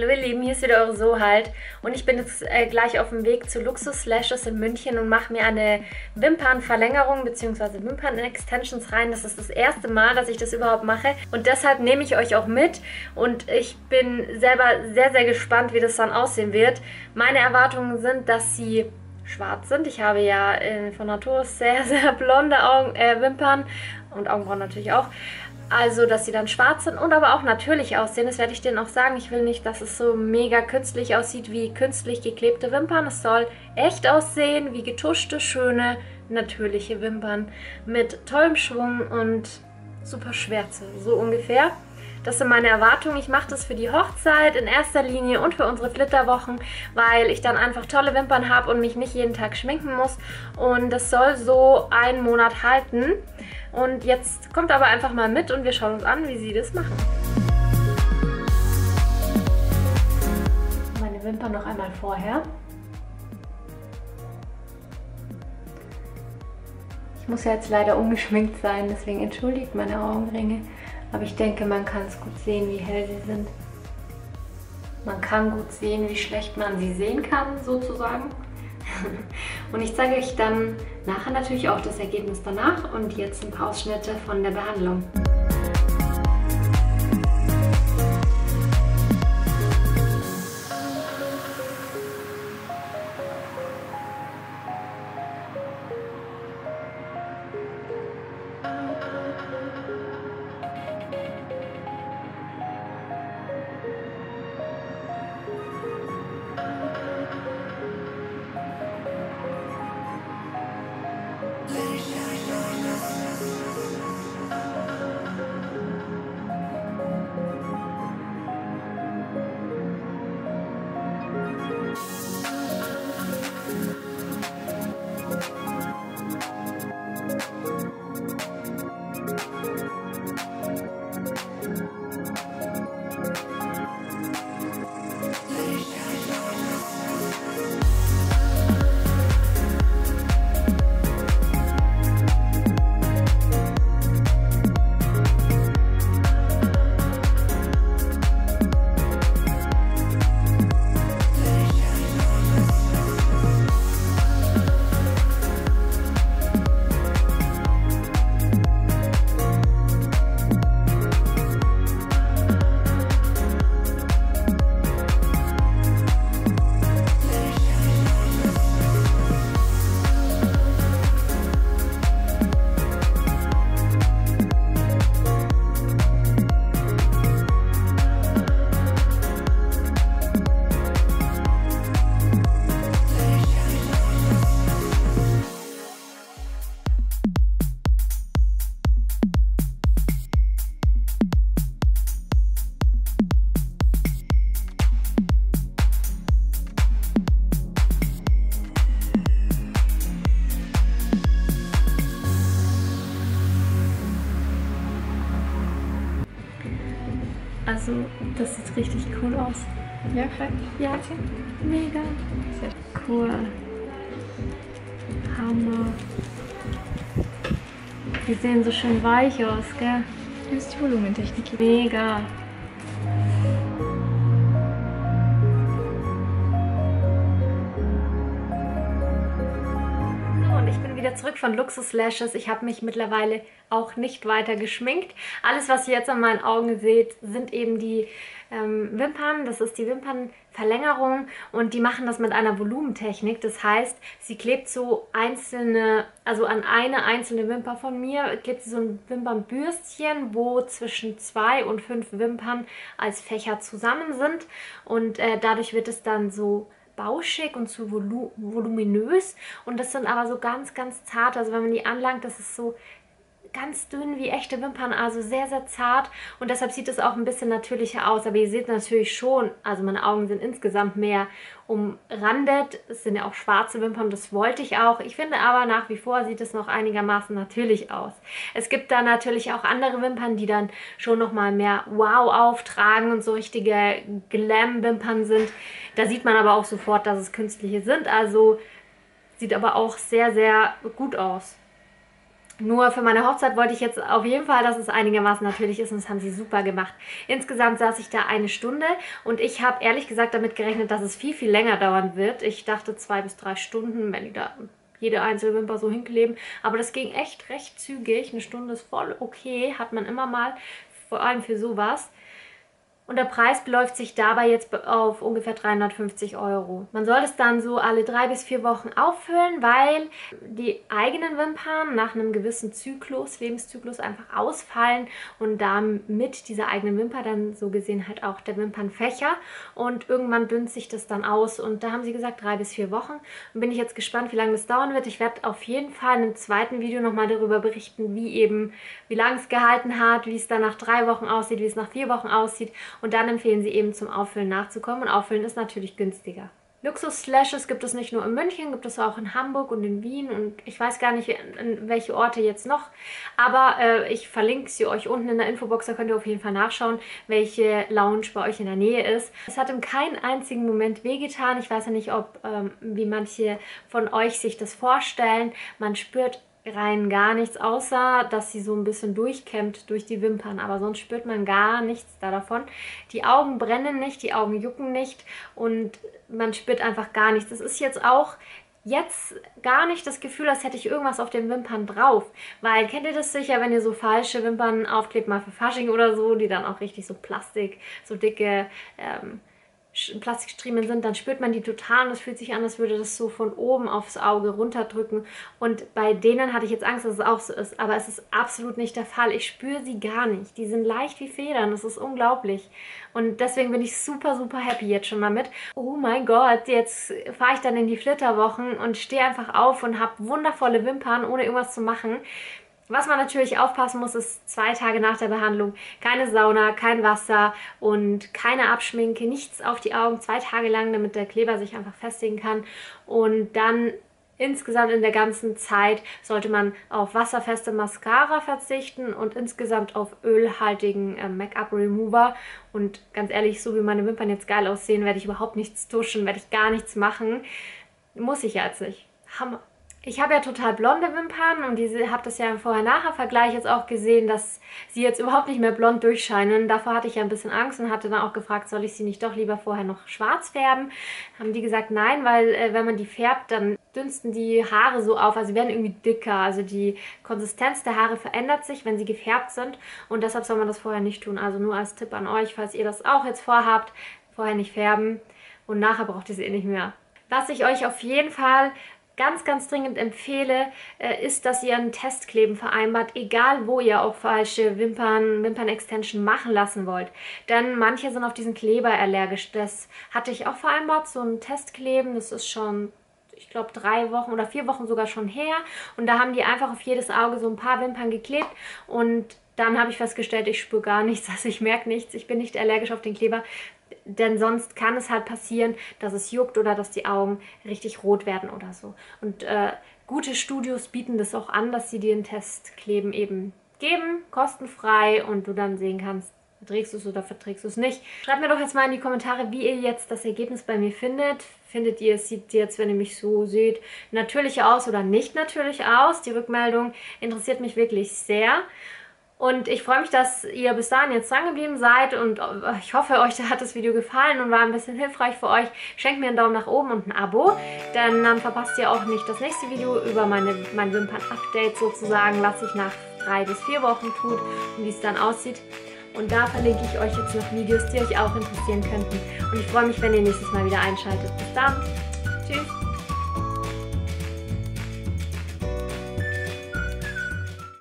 Hallo ihr Lieben, hier ist wieder eure So halt und ich bin jetzt äh, gleich auf dem Weg zu Luxus Lashes in München und mache mir eine Wimpernverlängerung bzw. Wimpern-Extensions rein. Das ist das erste Mal, dass ich das überhaupt mache und deshalb nehme ich euch auch mit und ich bin selber sehr, sehr gespannt, wie das dann aussehen wird. Meine Erwartungen sind, dass sie schwarz sind. Ich habe ja äh, von Natur sehr, sehr blonde Augen, äh, Wimpern und Augenbrauen natürlich auch. Also, dass sie dann schwarz sind und aber auch natürlich aussehen. Das werde ich denen auch sagen. Ich will nicht, dass es so mega künstlich aussieht wie künstlich geklebte Wimpern. Es soll echt aussehen wie getuschte, schöne, natürliche Wimpern mit tollem Schwung und super Schwärze. So ungefähr. Das sind meine Erwartungen. Ich mache das für die Hochzeit in erster Linie und für unsere Flitterwochen, weil ich dann einfach tolle Wimpern habe und mich nicht jeden Tag schminken muss. Und das soll so einen Monat halten. Und jetzt kommt aber einfach mal mit und wir schauen uns an, wie sie das machen. Meine Wimpern noch einmal vorher. Ich muss ja jetzt leider ungeschminkt sein, deswegen entschuldigt meine Augenringe. Aber ich denke, man kann es gut sehen, wie hell sie sind. Man kann gut sehen, wie schlecht man sie sehen kann, sozusagen. Und ich zeige euch dann nachher natürlich auch das Ergebnis danach und jetzt ein paar Ausschnitte von der Behandlung. Also, das sieht richtig cool aus. Ja, vielleicht? Ja, mega. Cool. Hammer. Die sehen so schön weich aus, gell? Das ist die Volumentechnik. Mega. Wieder zurück von Luxus Lashes. Ich habe mich mittlerweile auch nicht weiter geschminkt. Alles, was ihr jetzt an meinen Augen seht, sind eben die ähm, Wimpern. Das ist die Wimpernverlängerung und die machen das mit einer Volumentechnik. Das heißt, sie klebt so einzelne, also an eine einzelne Wimper von mir, klebt sie so ein Wimpernbürstchen, wo zwischen zwei und fünf Wimpern als Fächer zusammen sind und äh, dadurch wird es dann so bauschig und zu volu voluminös und das sind aber so ganz, ganz zart. Also wenn man die anlangt, das ist so ganz dünn wie echte Wimpern, also sehr, sehr zart und deshalb sieht es auch ein bisschen natürlicher aus. Aber ihr seht natürlich schon, also meine Augen sind insgesamt mehr umrandet. Es sind ja auch schwarze Wimpern, das wollte ich auch. Ich finde aber nach wie vor sieht es noch einigermaßen natürlich aus. Es gibt da natürlich auch andere Wimpern, die dann schon nochmal mehr Wow auftragen und so richtige Glam-Wimpern sind. Da sieht man aber auch sofort, dass es künstliche sind, also sieht aber auch sehr, sehr gut aus. Nur für meine Hochzeit wollte ich jetzt auf jeden Fall, dass es einigermaßen natürlich ist und das haben sie super gemacht. Insgesamt saß ich da eine Stunde und ich habe ehrlich gesagt damit gerechnet, dass es viel, viel länger dauern wird. Ich dachte zwei bis drei Stunden, wenn die da jede einzelne Wimper so hinkleben. Aber das ging echt recht zügig. Eine Stunde ist voll okay, hat man immer mal, vor allem für sowas und der Preis beläuft sich dabei jetzt auf ungefähr 350 Euro. Man soll es dann so alle drei bis vier Wochen auffüllen, weil die eigenen Wimpern nach einem gewissen Zyklus, Lebenszyklus einfach ausfallen und damit dieser eigenen Wimper dann so gesehen halt auch der Wimpernfächer und irgendwann dünnt sich das dann aus und da haben sie gesagt drei bis vier Wochen und bin ich jetzt gespannt, wie lange das dauern wird. Ich werde auf jeden Fall in einem zweiten Video nochmal darüber berichten, wie eben, wie lange es gehalten hat, wie es dann nach drei Wochen aussieht, wie es nach vier Wochen aussieht und dann empfehlen sie eben zum Auffüllen nachzukommen und Auffüllen ist natürlich günstiger. Luxus-Slashes gibt es nicht nur in München, gibt es auch in Hamburg und in Wien und ich weiß gar nicht, in welche Orte jetzt noch. Aber äh, ich verlinke sie euch unten in der Infobox, da könnt ihr auf jeden Fall nachschauen, welche Lounge bei euch in der Nähe ist. Es hat in keinem einzigen Moment wehgetan. Ich weiß ja nicht, ob ähm, wie manche von euch sich das vorstellen. Man spürt rein gar nichts, außer dass sie so ein bisschen durchkämmt durch die Wimpern. Aber sonst spürt man gar nichts da davon. Die Augen brennen nicht, die Augen jucken nicht und man spürt einfach gar nichts. Das ist jetzt auch jetzt gar nicht das Gefühl, als hätte ich irgendwas auf den Wimpern drauf. Weil, kennt ihr das sicher, wenn ihr so falsche Wimpern aufklebt, mal für Fasching oder so, die dann auch richtig so Plastik, so dicke ähm, Plastikstriemen sind, dann spürt man die total und es fühlt sich an, als würde das so von oben aufs Auge runterdrücken. Und bei denen hatte ich jetzt Angst, dass es auch so ist, aber es ist absolut nicht der Fall. Ich spüre sie gar nicht. Die sind leicht wie Federn, das ist unglaublich. Und deswegen bin ich super, super happy jetzt schon mal mit. Oh mein Gott, jetzt fahre ich dann in die Flitterwochen und stehe einfach auf und habe wundervolle Wimpern, ohne irgendwas zu machen. Was man natürlich aufpassen muss, ist zwei Tage nach der Behandlung keine Sauna, kein Wasser und keine Abschminke, nichts auf die Augen, zwei Tage lang, damit der Kleber sich einfach festigen kann. Und dann insgesamt in der ganzen Zeit sollte man auf wasserfeste Mascara verzichten und insgesamt auf ölhaltigen äh, Make-up-Remover. Und ganz ehrlich, so wie meine Wimpern jetzt geil aussehen, werde ich überhaupt nichts tuschen, werde ich gar nichts machen. Muss ich jetzt nicht. Hammer. Ich habe ja total blonde Wimpern und diese habe das ja im Vorher-Nachher-Vergleich jetzt auch gesehen, dass sie jetzt überhaupt nicht mehr blond durchscheinen. Davor hatte ich ja ein bisschen Angst und hatte dann auch gefragt, soll ich sie nicht doch lieber vorher noch schwarz färben? Haben die gesagt, nein, weil äh, wenn man die färbt, dann dünsten die Haare so auf, also sie werden irgendwie dicker. Also die Konsistenz der Haare verändert sich, wenn sie gefärbt sind und deshalb soll man das vorher nicht tun. Also nur als Tipp an euch, falls ihr das auch jetzt vorhabt, vorher nicht färben und nachher braucht ihr sie eh nicht mehr. Was ich euch auf jeden Fall ganz, ganz dringend empfehle, äh, ist, dass ihr ein Testkleben vereinbart, egal wo ihr auch falsche Wimpern, Wimpern-Extension machen lassen wollt. Denn manche sind auf diesen Kleber allergisch. Das hatte ich auch vereinbart, so ein Testkleben, das ist schon ich glaube, drei Wochen oder vier Wochen sogar schon her. Und da haben die einfach auf jedes Auge so ein paar Wimpern geklebt. Und dann habe ich festgestellt, ich spüre gar nichts, also ich merke nichts, ich bin nicht allergisch auf den Kleber denn sonst kann es halt passieren, dass es juckt oder dass die Augen richtig rot werden oder so. Und äh, gute Studios bieten das auch an, dass sie dir einen Testkleben eben geben, kostenfrei und du dann sehen kannst, verträgst du es oder verträgst du es nicht. Schreibt mir doch jetzt mal in die Kommentare, wie ihr jetzt das Ergebnis bei mir findet. Findet ihr, es sieht jetzt, wenn ihr mich so seht, natürlich aus oder nicht natürlich aus? Die Rückmeldung interessiert mich wirklich sehr. Und ich freue mich, dass ihr bis dahin jetzt dran geblieben seid und äh, ich hoffe, euch hat das Video gefallen und war ein bisschen hilfreich für euch. Schenkt mir einen Daumen nach oben und ein Abo, denn dann verpasst ihr auch nicht das nächste Video über meine, mein Wimpern-Update sozusagen, was sich nach drei bis vier Wochen tut und wie es dann aussieht. Und da verlinke ich euch jetzt noch Videos, die euch auch interessieren könnten. Und ich freue mich, wenn ihr nächstes Mal wieder einschaltet. Bis dann. Tschüss.